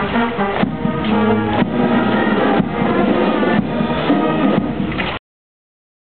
Gracias.